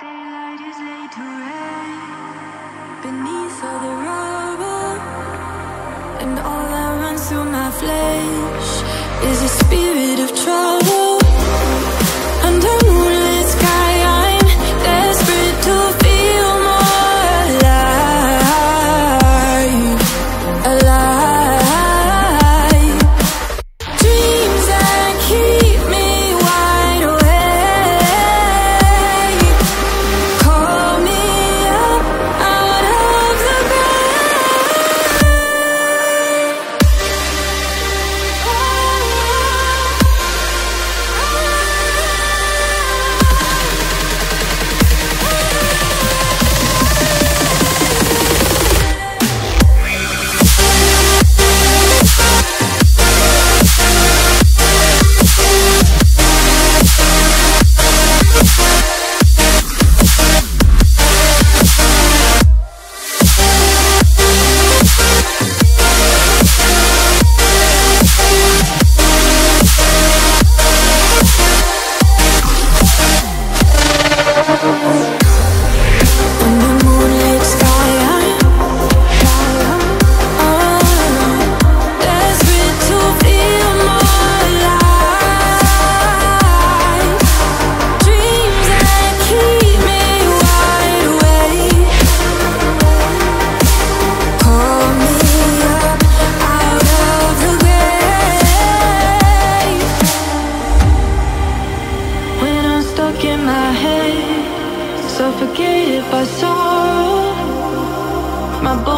Daylight is laid to rest beneath all the rubble, and all that runs through my flesh is a spirit of trouble.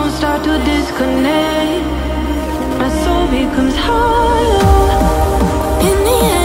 phones start to disconnect. My soul becomes hollow. In the end